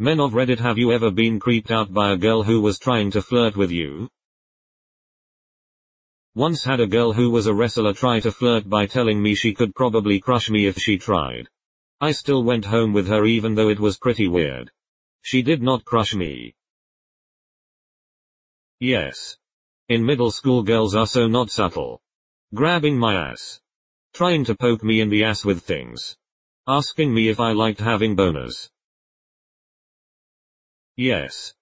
Men of Reddit have you ever been creeped out by a girl who was trying to flirt with you? Once had a girl who was a wrestler try to flirt by telling me she could probably crush me if she tried. I still went home with her even though it was pretty weird. She did not crush me. Yes. In middle school girls are so not subtle. Grabbing my ass. Trying to poke me in the ass with things. Asking me if I liked having boners. Yes.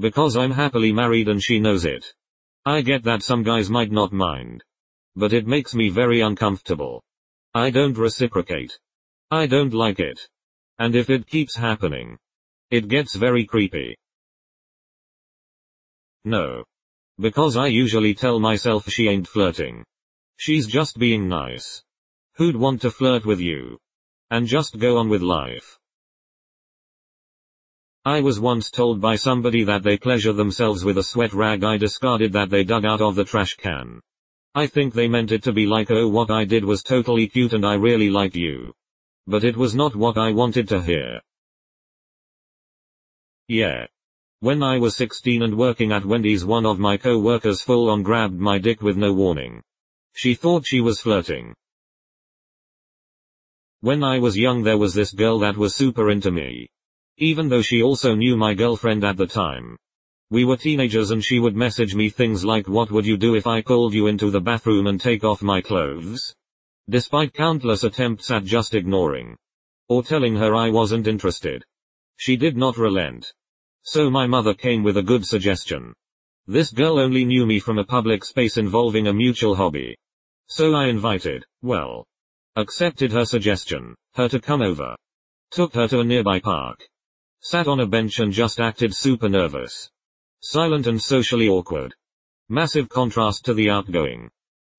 Because I'm happily married and she knows it. I get that some guys might not mind. But it makes me very uncomfortable. I don't reciprocate. I don't like it. And if it keeps happening, it gets very creepy. No. Because I usually tell myself she ain't flirting. She's just being nice. Who'd want to flirt with you? And just go on with life. I was once told by somebody that they pleasure themselves with a sweat rag I discarded that they dug out of the trash can. I think they meant it to be like oh what I did was totally cute and I really like you. But it was not what I wanted to hear. Yeah. When I was 16 and working at Wendy's one of my co-workers full on grabbed my dick with no warning. She thought she was flirting. When I was young there was this girl that was super into me. Even though she also knew my girlfriend at the time. We were teenagers and she would message me things like what would you do if I called you into the bathroom and take off my clothes? Despite countless attempts at just ignoring. Or telling her I wasn't interested. She did not relent. So my mother came with a good suggestion. This girl only knew me from a public space involving a mutual hobby. So I invited, well, accepted her suggestion, her to come over. Took her to a nearby park. Sat on a bench and just acted super nervous. Silent and socially awkward. Massive contrast to the outgoing.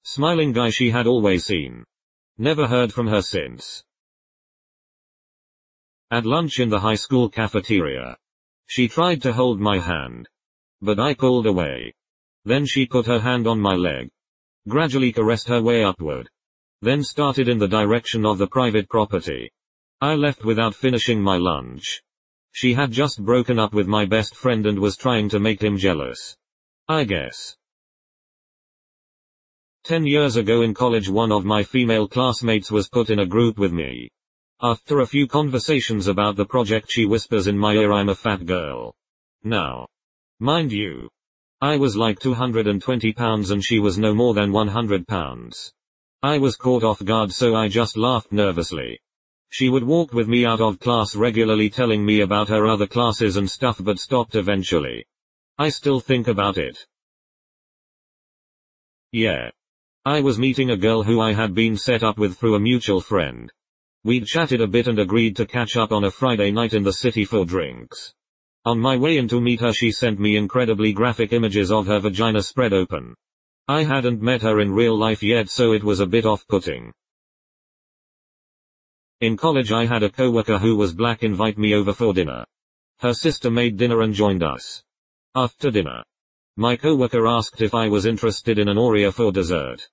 Smiling guy she had always seen. Never heard from her since. At lunch in the high school cafeteria. She tried to hold my hand. But I pulled away. Then she put her hand on my leg. Gradually caressed her way upward. Then started in the direction of the private property. I left without finishing my lunch. She had just broken up with my best friend and was trying to make him jealous. I guess. Ten years ago in college one of my female classmates was put in a group with me. After a few conversations about the project she whispers in my ear I'm a fat girl. Now. Mind you. I was like 220 pounds and she was no more than 100 pounds. I was caught off guard so I just laughed nervously. She would walk with me out of class regularly telling me about her other classes and stuff but stopped eventually. I still think about it. Yeah. I was meeting a girl who I had been set up with through a mutual friend. We'd chatted a bit and agreed to catch up on a Friday night in the city for drinks. On my way in to meet her she sent me incredibly graphic images of her vagina spread open. I hadn't met her in real life yet so it was a bit off-putting. In college I had a coworker who was black invite me over for dinner. Her sister made dinner and joined us. After dinner. My coworker asked if I was interested in an Oreo for dessert.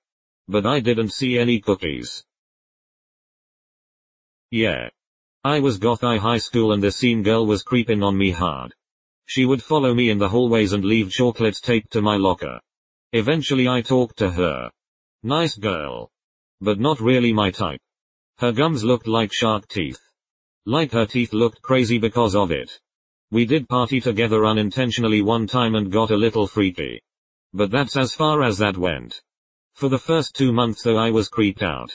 But I didn't see any cookies. Yeah. I was goth I high school and the scene girl was creeping on me hard. She would follow me in the hallways and leave chocolates taped to my locker. Eventually I talked to her. Nice girl. But not really my type. Her gums looked like shark teeth. Like her teeth looked crazy because of it. We did party together unintentionally one time and got a little freaky. But that's as far as that went. For the first two months though I was creeped out.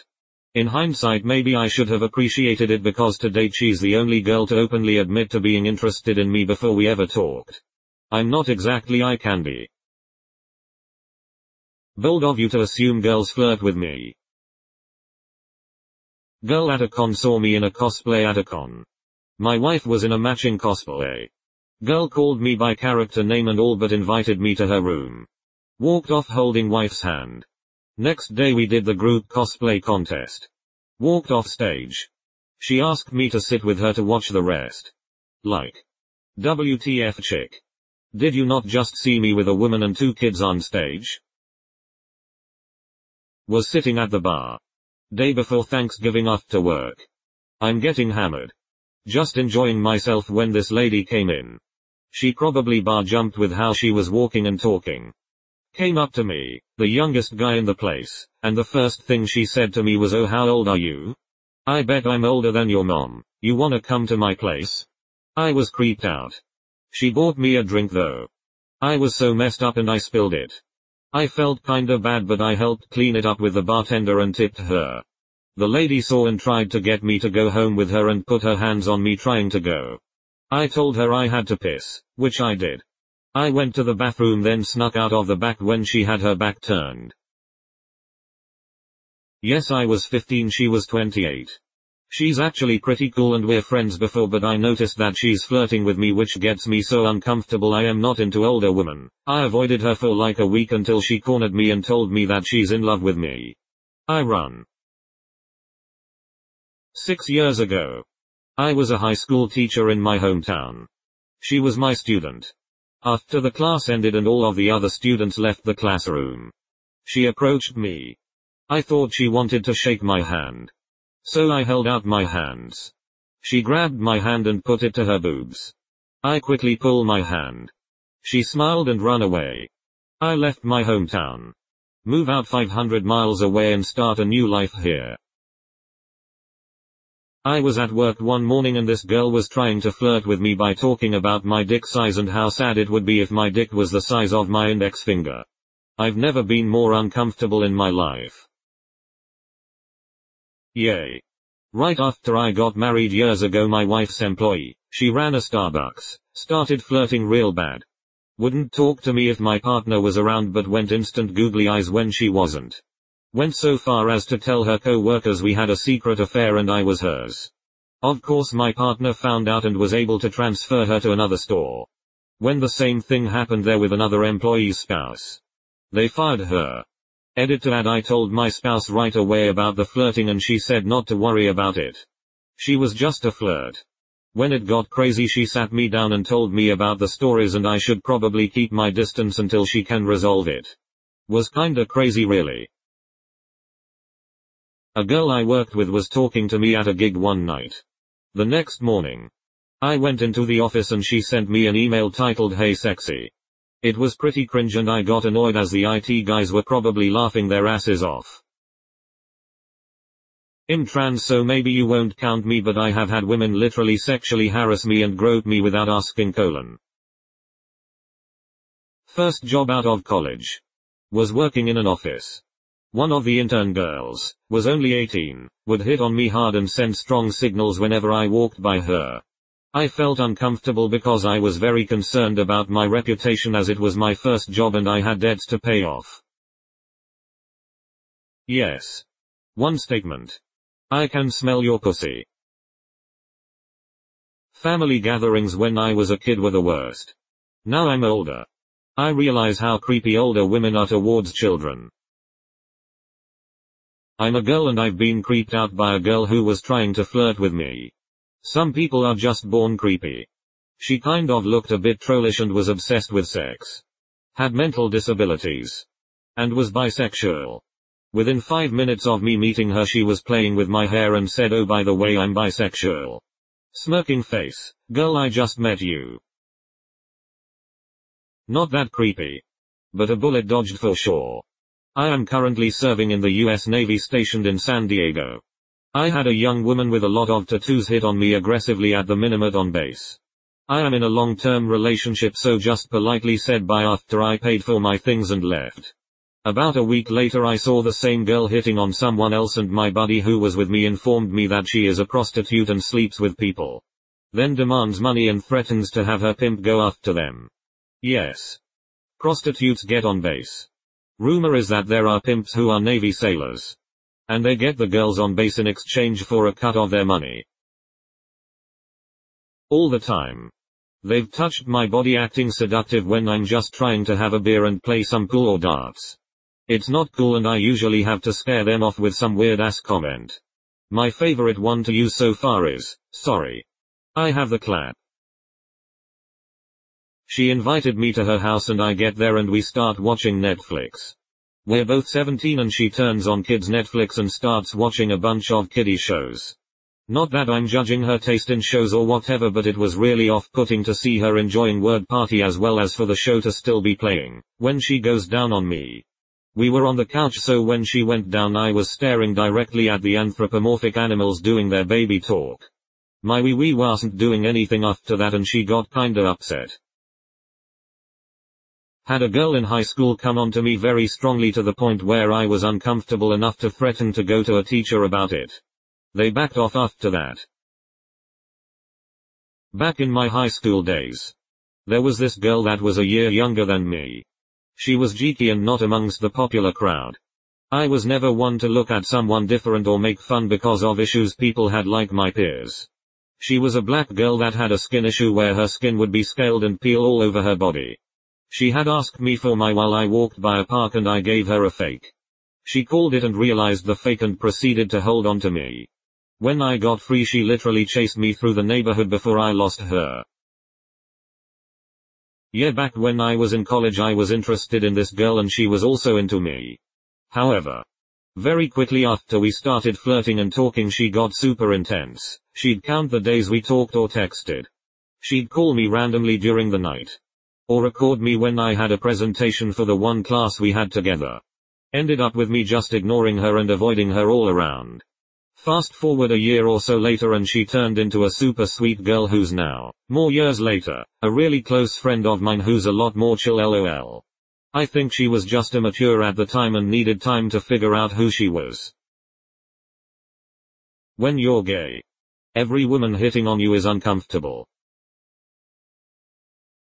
In hindsight maybe I should have appreciated it because to date she's the only girl to openly admit to being interested in me before we ever talked. I'm not exactly eye candy. Bold of you to assume girls flirt with me. Girl at a con saw me in a cosplay at a con. My wife was in a matching cosplay. Girl called me by character name and all but invited me to her room. Walked off holding wife's hand. Next day we did the group cosplay contest. Walked off stage. She asked me to sit with her to watch the rest. Like. WTF chick. Did you not just see me with a woman and two kids on stage? Was sitting at the bar. Day before Thanksgiving after work. I'm getting hammered. Just enjoying myself when this lady came in. She probably bar jumped with how she was walking and talking. Came up to me, the youngest guy in the place, and the first thing she said to me was oh how old are you? I bet I'm older than your mom, you wanna come to my place? I was creeped out. She bought me a drink though. I was so messed up and I spilled it. I felt kinda bad but I helped clean it up with the bartender and tipped her. The lady saw and tried to get me to go home with her and put her hands on me trying to go. I told her I had to piss, which I did. I went to the bathroom then snuck out of the back when she had her back turned. Yes I was 15 she was 28. She's actually pretty cool and we're friends before but I noticed that she's flirting with me which gets me so uncomfortable I am not into older women. I avoided her for like a week until she cornered me and told me that she's in love with me. I run. Six years ago. I was a high school teacher in my hometown. She was my student. After the class ended and all of the other students left the classroom, she approached me. I thought she wanted to shake my hand. So I held out my hands. She grabbed my hand and put it to her boobs. I quickly pulled my hand. She smiled and ran away. I left my hometown. Move out 500 miles away and start a new life here. I was at work one morning and this girl was trying to flirt with me by talking about my dick size and how sad it would be if my dick was the size of my index finger. I've never been more uncomfortable in my life. Yay. Right after I got married years ago my wife's employee, she ran a Starbucks, started flirting real bad. Wouldn't talk to me if my partner was around but went instant googly eyes when she wasn't. Went so far as to tell her co-workers we had a secret affair and I was hers. Of course my partner found out and was able to transfer her to another store. When the same thing happened there with another employee's spouse. They fired her. Edit to add I told my spouse right away about the flirting and she said not to worry about it. She was just a flirt. When it got crazy she sat me down and told me about the stories and I should probably keep my distance until she can resolve it. Was kinda crazy really. A girl I worked with was talking to me at a gig one night. The next morning, I went into the office and she sent me an email titled Hey Sexy. It was pretty cringe and I got annoyed as the IT guys were probably laughing their asses off. I'm trans so maybe you won't count me but I have had women literally sexually harass me and grope me without asking colon. First job out of college. Was working in an office. One of the intern girls, was only 18, would hit on me hard and send strong signals whenever I walked by her. I felt uncomfortable because I was very concerned about my reputation as it was my first job and I had debts to pay off. Yes. One statement. I can smell your pussy. Family gatherings when I was a kid were the worst. Now I'm older. I realize how creepy older women are towards children. I'm a girl and I've been creeped out by a girl who was trying to flirt with me. Some people are just born creepy. She kind of looked a bit trollish and was obsessed with sex. Had mental disabilities. And was bisexual. Within five minutes of me meeting her she was playing with my hair and said oh by the way I'm bisexual. Smirking face, girl I just met you. Not that creepy. But a bullet dodged for sure. I am currently serving in the US Navy stationed in San Diego. I had a young woman with a lot of tattoos hit on me aggressively at the Minimart on base. I am in a long-term relationship so just politely said bye after I paid for my things and left. About a week later I saw the same girl hitting on someone else and my buddy who was with me informed me that she is a prostitute and sleeps with people. Then demands money and threatens to have her pimp go after them. Yes. Prostitutes get on base. Rumor is that there are pimps who are Navy sailors. And they get the girls on base in exchange for a cut of their money. All the time. They've touched my body acting seductive when I'm just trying to have a beer and play some pool or darts. It's not cool and I usually have to scare them off with some weird ass comment. My favorite one to use so far is, sorry. I have the clap. She invited me to her house and I get there and we start watching Netflix. We're both 17 and she turns on kids Netflix and starts watching a bunch of kiddie shows. Not that I'm judging her taste in shows or whatever but it was really off-putting to see her enjoying Word Party as well as for the show to still be playing, when she goes down on me. We were on the couch so when she went down I was staring directly at the anthropomorphic animals doing their baby talk. My wee wee wasn't doing anything after that and she got kinda upset. Had a girl in high school come on to me very strongly to the point where I was uncomfortable enough to threaten to go to a teacher about it. They backed off after that. Back in my high school days. There was this girl that was a year younger than me. She was geeky and not amongst the popular crowd. I was never one to look at someone different or make fun because of issues people had like my peers. She was a black girl that had a skin issue where her skin would be scaled and peel all over her body. She had asked me for my while I walked by a park and I gave her a fake. She called it and realized the fake and proceeded to hold on to me. When I got free she literally chased me through the neighborhood before I lost her. Yeah back when I was in college I was interested in this girl and she was also into me. However, very quickly after we started flirting and talking she got super intense. She'd count the days we talked or texted. She'd call me randomly during the night. Or record me when I had a presentation for the one class we had together. Ended up with me just ignoring her and avoiding her all around. Fast forward a year or so later and she turned into a super sweet girl who's now, more years later, a really close friend of mine who's a lot more chill lol. I think she was just immature at the time and needed time to figure out who she was. When you're gay. Every woman hitting on you is uncomfortable.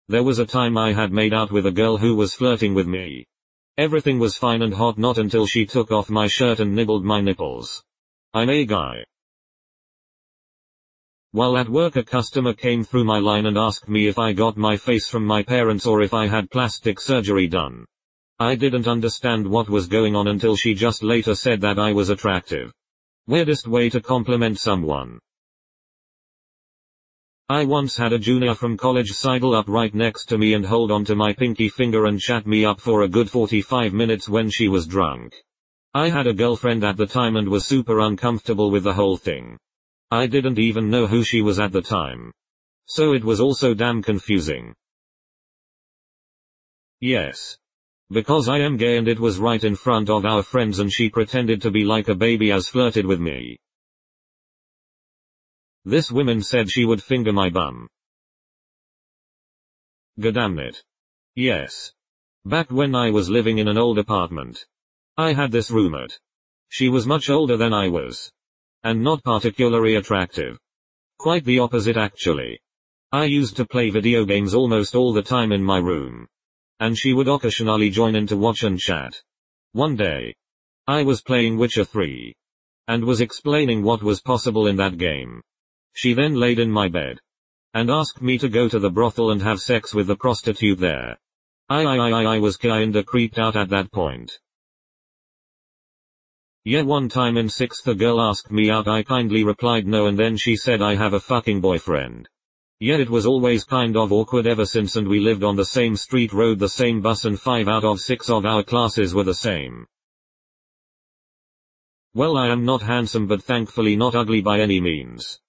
There was a time I had made out with a girl who was flirting with me. Everything was fine and hot not until she took off my shirt and nibbled my nipples. I'm a guy. While at work a customer came through my line and asked me if I got my face from my parents or if I had plastic surgery done. I didn't understand what was going on until she just later said that I was attractive. Weirdest way to compliment someone. I once had a junior from college sidle up right next to me and hold onto my pinky finger and chat me up for a good 45 minutes when she was drunk. I had a girlfriend at the time and was super uncomfortable with the whole thing. I didn't even know who she was at the time. So it was also damn confusing. Yes. Because I am gay and it was right in front of our friends and she pretended to be like a baby as flirted with me. This woman said she would finger my bum. Goddammit. Yes. Back when I was living in an old apartment. I had this rumored. She was much older than I was. And not particularly attractive. Quite the opposite actually. I used to play video games almost all the time in my room. And she would occasionally join in to watch and chat. One day. I was playing Witcher 3. And was explaining what was possible in that game. She then laid in my bed. And asked me to go to the brothel and have sex with the prostitute there. I I I I I was kinda creeped out at that point. Yeah one time in 6th a girl asked me out I kindly replied no and then she said I have a fucking boyfriend. Yeah it was always kind of awkward ever since and we lived on the same street rode the same bus and 5 out of 6 of our classes were the same. Well I am not handsome but thankfully not ugly by any means.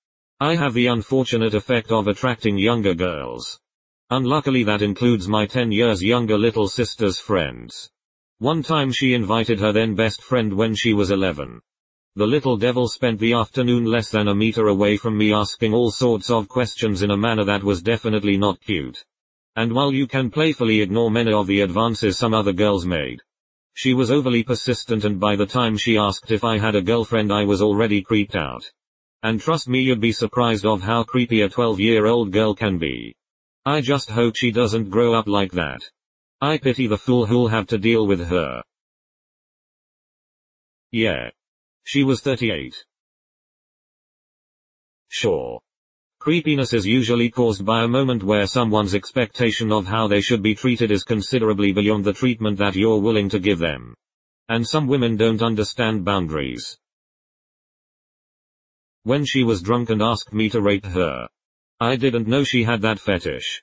I have the unfortunate effect of attracting younger girls. Unluckily that includes my 10 years younger little sister's friends. One time she invited her then best friend when she was 11. The little devil spent the afternoon less than a meter away from me asking all sorts of questions in a manner that was definitely not cute. And while you can playfully ignore many of the advances some other girls made, she was overly persistent and by the time she asked if I had a girlfriend I was already creeped out. And trust me you'd be surprised of how creepy a 12 year old girl can be. I just hope she doesn't grow up like that. I pity the fool who'll have to deal with her. Yeah. She was 38. Sure. Creepiness is usually caused by a moment where someone's expectation of how they should be treated is considerably beyond the treatment that you're willing to give them. And some women don't understand boundaries. When she was drunk and asked me to rape her. I didn't know she had that fetish.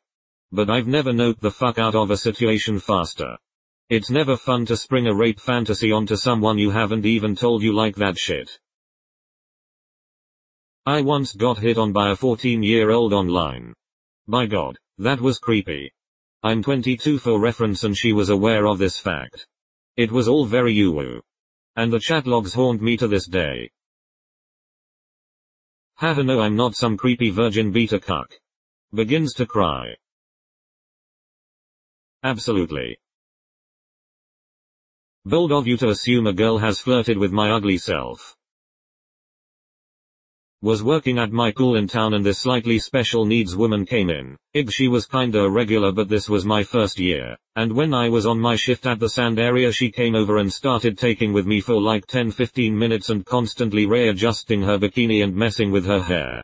But I've never knocked the fuck out of a situation faster. It's never fun to spring a rape fantasy onto someone you haven't even told you like that shit. I once got hit on by a 14 year old online. By God, that was creepy. I'm 22 for reference and she was aware of this fact. It was all very uwu. And the chat logs haunt me to this day. Haha no I'm not some creepy virgin beta cuck. Begins to cry. Absolutely. Bold of you to assume a girl has flirted with my ugly self. Was working at my cool in town and this slightly special needs woman came in. Ig she was kinda regular but this was my first year. And when I was on my shift at the sand area she came over and started taking with me for like 10-15 minutes and constantly readjusting her bikini and messing with her hair.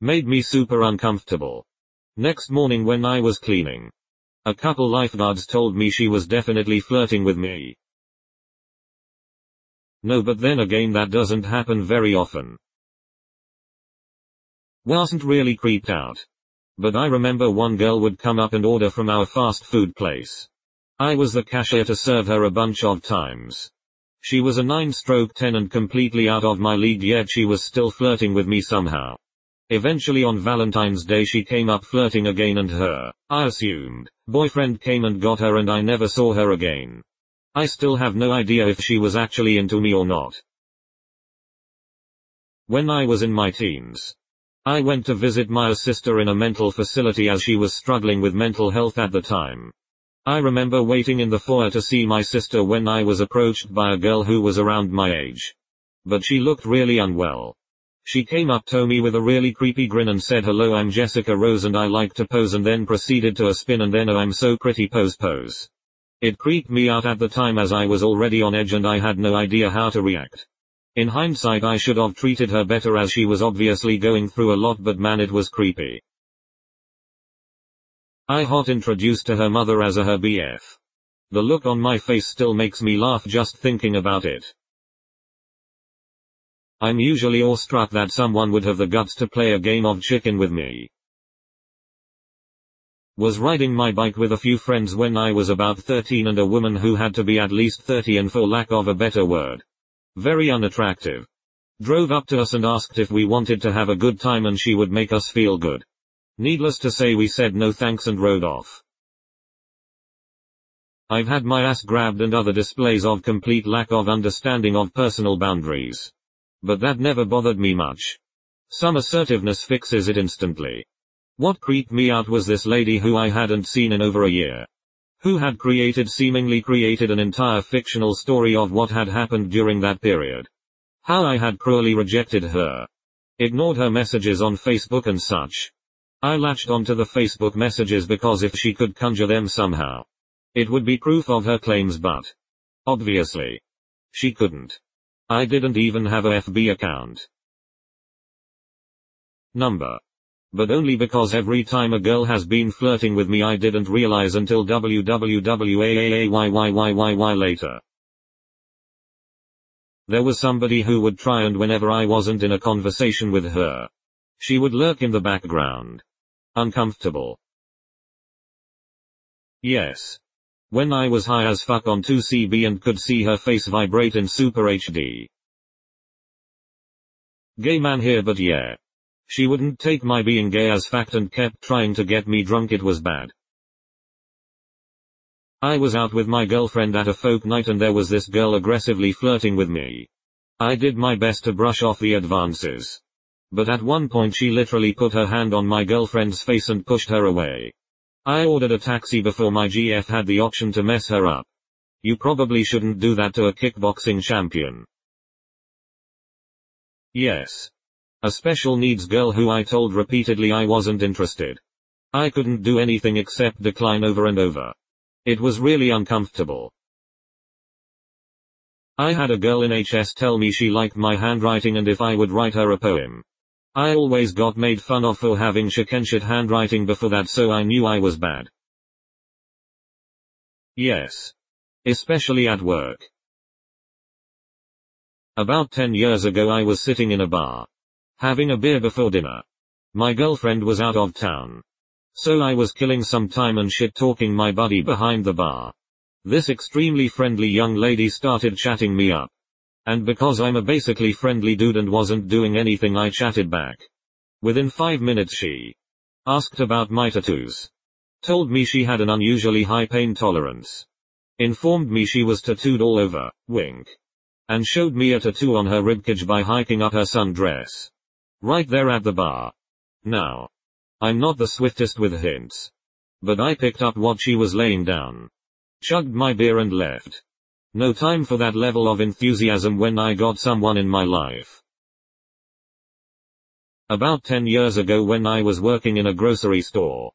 Made me super uncomfortable. Next morning when I was cleaning. A couple lifeguards told me she was definitely flirting with me. No but then again that doesn't happen very often. Wasn't really creeped out. But I remember one girl would come up and order from our fast food place. I was the cashier to serve her a bunch of times. She was a 9 stroke 10 and completely out of my league yet she was still flirting with me somehow. Eventually on Valentine's Day she came up flirting again and her, I assumed, boyfriend came and got her and I never saw her again. I still have no idea if she was actually into me or not. When I was in my teens, I went to visit my sister in a mental facility as she was struggling with mental health at the time. I remember waiting in the foyer to see my sister when I was approached by a girl who was around my age. But she looked really unwell. She came up to me with a really creepy grin and said hello I'm Jessica Rose and I like to pose and then proceeded to a spin and then oh I'm so pretty pose pose. It creeped me out at the time as I was already on edge and I had no idea how to react. In hindsight I should have treated her better as she was obviously going through a lot but man it was creepy. I hot introduced to her mother as a her BF. The look on my face still makes me laugh just thinking about it. I'm usually awestruck that someone would have the guts to play a game of chicken with me. Was riding my bike with a few friends when I was about 13 and a woman who had to be at least 30 and for lack of a better word, very unattractive. Drove up to us and asked if we wanted to have a good time and she would make us feel good. Needless to say we said no thanks and rode off. I've had my ass grabbed and other displays of complete lack of understanding of personal boundaries. But that never bothered me much. Some assertiveness fixes it instantly. What creeped me out was this lady who I hadn't seen in over a year who had created seemingly created an entire fictional story of what had happened during that period. How I had cruelly rejected her. Ignored her messages on Facebook and such. I latched onto the Facebook messages because if she could conjure them somehow, it would be proof of her claims but, obviously, she couldn't. I didn't even have a FB account. Number but only because every time a girl has been flirting with me I didn't realize until wwwaaayyyyyyy later. There was somebody who would try and whenever I wasn't in a conversation with her, she would lurk in the background. Uncomfortable. Yes. When I was high as fuck on 2CB and could see her face vibrate in Super HD. Gay man here but yeah. She wouldn't take my being gay as fact and kept trying to get me drunk it was bad. I was out with my girlfriend at a folk night and there was this girl aggressively flirting with me. I did my best to brush off the advances. But at one point she literally put her hand on my girlfriend's face and pushed her away. I ordered a taxi before my GF had the option to mess her up. You probably shouldn't do that to a kickboxing champion. Yes. A special needs girl who I told repeatedly I wasn't interested. I couldn't do anything except decline over and over. It was really uncomfortable. I had a girl in HS tell me she liked my handwriting and if I would write her a poem. I always got made fun of for having shit handwriting before that so I knew I was bad. Yes. Especially at work. About 10 years ago I was sitting in a bar. Having a beer before dinner. My girlfriend was out of town. So I was killing some time and shit talking my buddy behind the bar. This extremely friendly young lady started chatting me up. And because I'm a basically friendly dude and wasn't doing anything I chatted back. Within five minutes she asked about my tattoos. Told me she had an unusually high pain tolerance. Informed me she was tattooed all over, wink. And showed me a tattoo on her ribcage by hiking up her sundress. Right there at the bar. Now. I'm not the swiftest with hints. But I picked up what she was laying down. Chugged my beer and left. No time for that level of enthusiasm when I got someone in my life. About 10 years ago when I was working in a grocery store.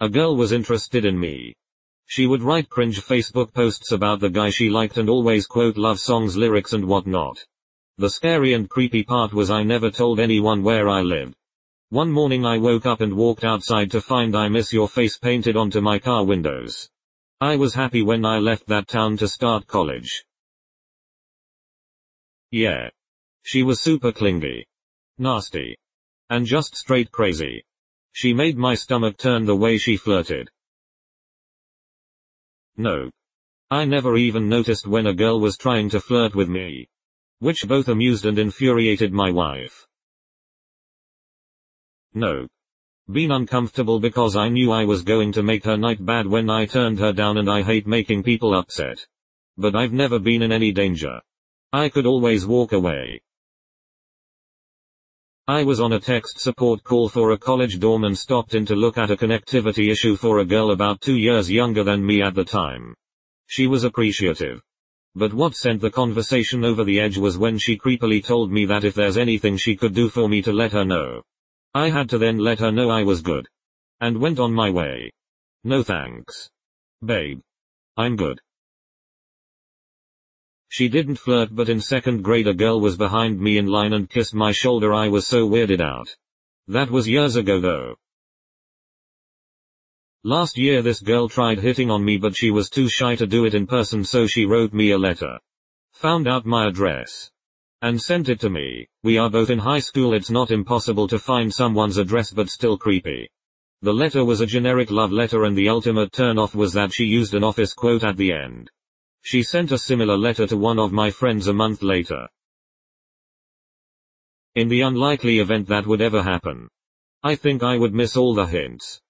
A girl was interested in me. She would write cringe Facebook posts about the guy she liked and always quote love songs lyrics and whatnot. The scary and creepy part was I never told anyone where I lived. One morning I woke up and walked outside to find I miss your face painted onto my car windows. I was happy when I left that town to start college. Yeah. She was super clingy. Nasty. And just straight crazy. She made my stomach turn the way she flirted. No. I never even noticed when a girl was trying to flirt with me. Which both amused and infuriated my wife. No. Been uncomfortable because I knew I was going to make her night bad when I turned her down and I hate making people upset. But I've never been in any danger. I could always walk away. I was on a text support call for a college dorm and stopped in to look at a connectivity issue for a girl about two years younger than me at the time. She was appreciative. But what sent the conversation over the edge was when she creepily told me that if there's anything she could do for me to let her know. I had to then let her know I was good. And went on my way. No thanks. Babe. I'm good. She didn't flirt but in second grade a girl was behind me in line and kissed my shoulder I was so weirded out. That was years ago though. Last year this girl tried hitting on me but she was too shy to do it in person so she wrote me a letter. Found out my address and sent it to me. We are both in high school it's not impossible to find someone's address but still creepy. The letter was a generic love letter and the ultimate turnoff was that she used an office quote at the end. She sent a similar letter to one of my friends a month later. In the unlikely event that would ever happen. I think I would miss all the hints.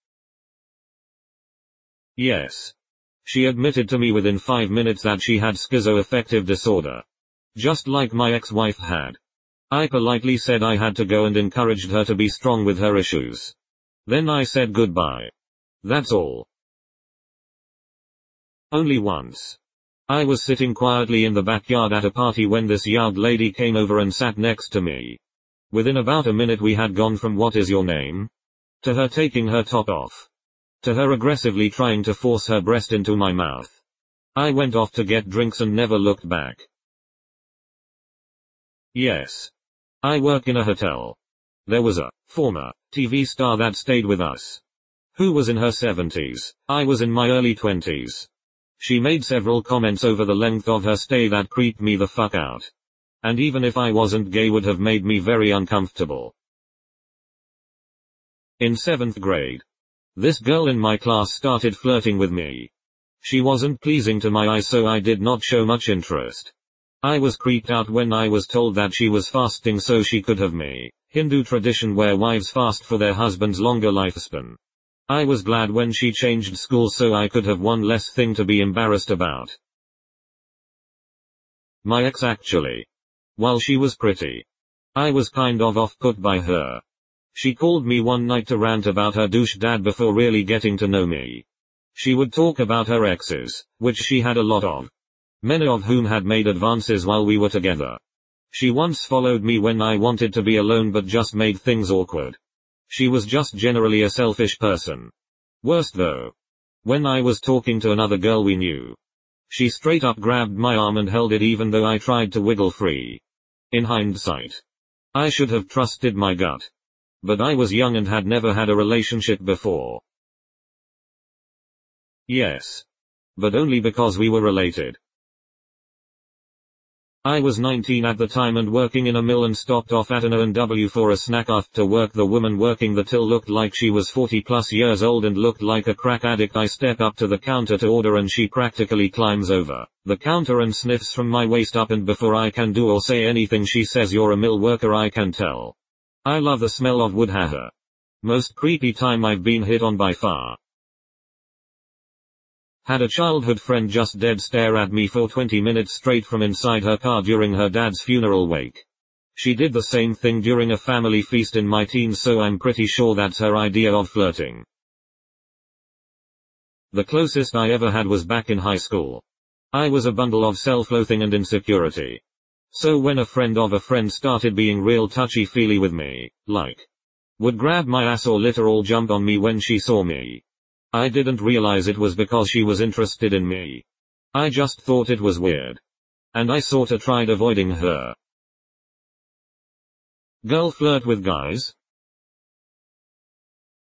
Yes. She admitted to me within five minutes that she had schizoaffective disorder. Just like my ex-wife had. I politely said I had to go and encouraged her to be strong with her issues. Then I said goodbye. That's all. Only once. I was sitting quietly in the backyard at a party when this yard lady came over and sat next to me. Within about a minute we had gone from what is your name? To her taking her top off. To her aggressively trying to force her breast into my mouth. I went off to get drinks and never looked back. Yes. I work in a hotel. There was a former TV star that stayed with us. Who was in her 70s. I was in my early 20s. She made several comments over the length of her stay that creeped me the fuck out. And even if I wasn't gay would have made me very uncomfortable. In 7th grade. This girl in my class started flirting with me. She wasn't pleasing to my eyes so I did not show much interest. I was creeped out when I was told that she was fasting so she could have me. Hindu tradition where wives fast for their husband's longer lifespan. I was glad when she changed school so I could have one less thing to be embarrassed about. My ex actually. While she was pretty. I was kind of off-put by her. She called me one night to rant about her douche dad before really getting to know me. She would talk about her exes, which she had a lot of many of whom had made advances while we were together. She once followed me when I wanted to be alone but just made things awkward. She was just generally a selfish person. Worst though. When I was talking to another girl we knew. She straight up grabbed my arm and held it even though I tried to wiggle free. In hindsight. I should have trusted my gut. But I was young and had never had a relationship before. Yes. But only because we were related. I was 19 at the time and working in a mill and stopped off at an A&W for a snack after work. The woman working the till looked like she was 40 plus years old and looked like a crack addict. I step up to the counter to order and she practically climbs over the counter and sniffs from my waist up and before I can do or say anything she says you're a mill worker I can tell. I love the smell of wood haha. Most creepy time I've been hit on by far. Had a childhood friend just dead stare at me for 20 minutes straight from inside her car during her dad's funeral wake. She did the same thing during a family feast in my teens so I'm pretty sure that's her idea of flirting. The closest I ever had was back in high school. I was a bundle of self-loathing and insecurity. So when a friend of a friend started being real touchy-feely with me, like, would grab my ass or literal jump on me when she saw me, I didn't realize it was because she was interested in me. I just thought it was weird. And I sorta tried avoiding her. Girl flirt with guys?